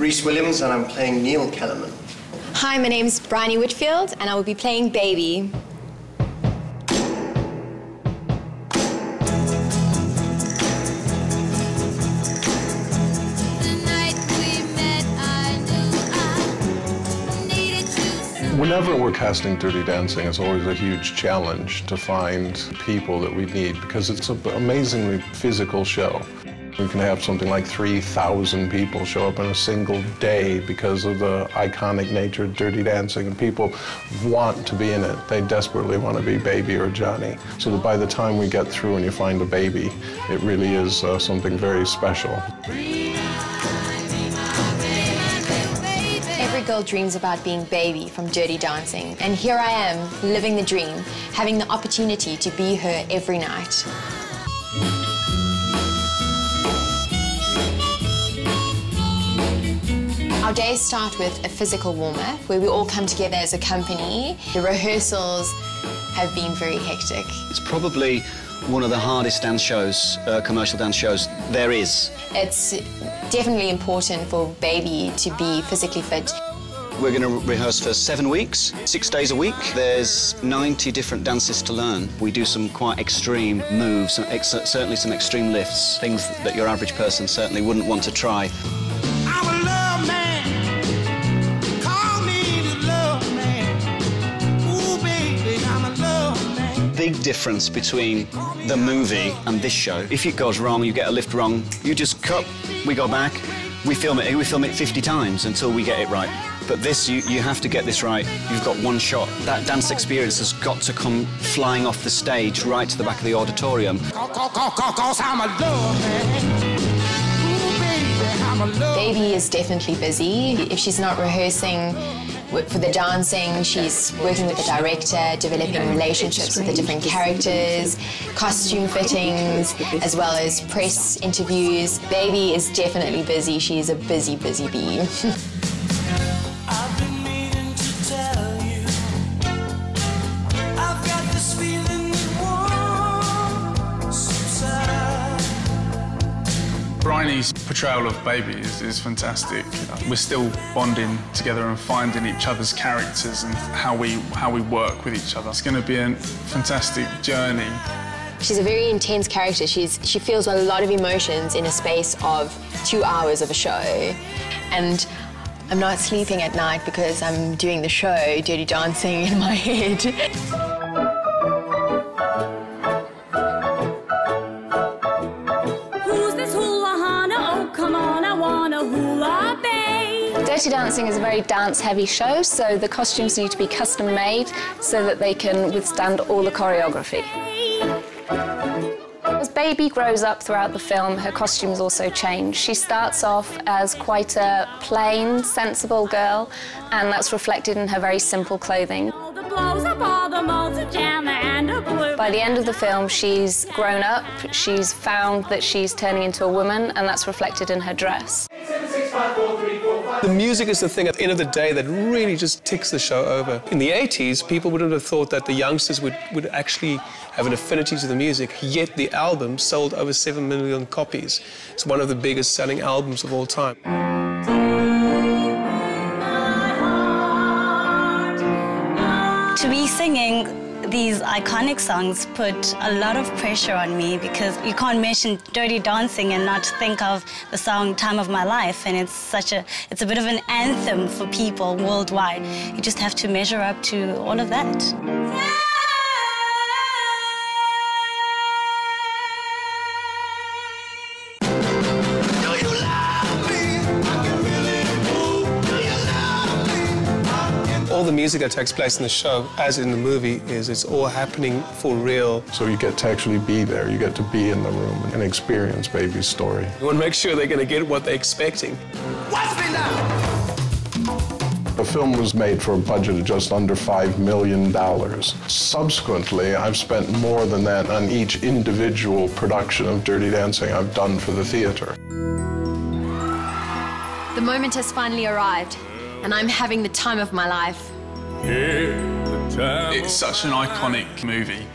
Reese Williams, and I'm playing Neil Kellerman. Hi, my name's Bryony Whitfield, and I will be playing Baby. Whenever we're casting Dirty Dancing, it's always a huge challenge to find people that we need because it's an amazingly physical show. We can have something like 3,000 people show up in a single day because of the iconic nature of Dirty Dancing, and people want to be in it. They desperately want to be Baby or Johnny. So that by the time we get through and you find a baby, it really is uh, something very special. Every girl dreams about being Baby from Dirty Dancing, and here I am, living the dream, having the opportunity to be her every night. Our days start with a physical warm-up where we all come together as a company. The rehearsals have been very hectic. It's probably one of the hardest dance shows, uh, commercial dance shows there is. It's definitely important for Baby to be physically fit. We're going to rehearse for seven weeks, six days a week. There's 90 different dances to learn. We do some quite extreme moves, some ex certainly some extreme lifts, things that your average person certainly wouldn't want to try. Difference between the movie and this show. If it goes wrong, you get a lift wrong, you just cut, we go back, we film it, we film it 50 times until we get it right. But this, you, you have to get this right. You've got one shot. That dance experience has got to come flying off the stage right to the back of the auditorium. Baby is definitely busy. If she's not rehearsing for the dancing, she's working with the director, developing relationships with the different characters, costume fittings, as well as press interviews. Baby is definitely busy. She's a busy, busy bee. Bryony's portrayal of Baby is, is, fantastic. We're still bonding together and finding each other's characters and how we how we work with each other. It's going to be a fantastic journey. She's a very intense character. She's she feels a lot of emotions in a space of two hours of a show, and I'm not sleeping at night because I'm doing the show, Dirty Dancing, in my head. Dirty Dancing is a very dance-heavy show, so the costumes need to be custom-made so that they can withstand all the choreography. As Baby grows up throughout the film, her costumes also change. She starts off as quite a plain, sensible girl, and that's reflected in her very simple clothing. By the end of the film, she's grown up, she's found that she's turning into a woman, and that's reflected in her dress. The music is the thing at the end of the day that really just ticks the show over. In the 80s, people wouldn't have thought that the youngsters would, would actually have an affinity to the music, yet the album sold over 7 million copies. It's one of the biggest selling albums of all time. To be singing these iconic songs put a lot of pressure on me because you can't mention Dirty Dancing and not think of the song Time of My Life and it's such a it's a bit of an anthem for people worldwide. You just have to measure up to all of that. The music that takes place in the show, as in the movie, is it's all happening for real. So you get to actually be there. You get to be in the room and experience Baby's story. You want to make sure they're going to get what they're expecting. What's been done? The film was made for a budget of just under $5 million. Subsequently, I've spent more than that on each individual production of Dirty Dancing I've done for the theater. The moment has finally arrived and I'm having the time of my life. It's such an iconic movie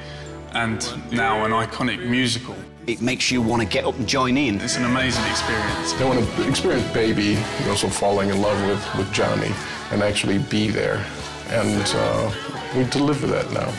and now an iconic musical. it makes you want to get up and join in. It's an amazing experience. I want to experience Baby, also falling in love with, with Johnny, and actually be there. And uh, we deliver that now.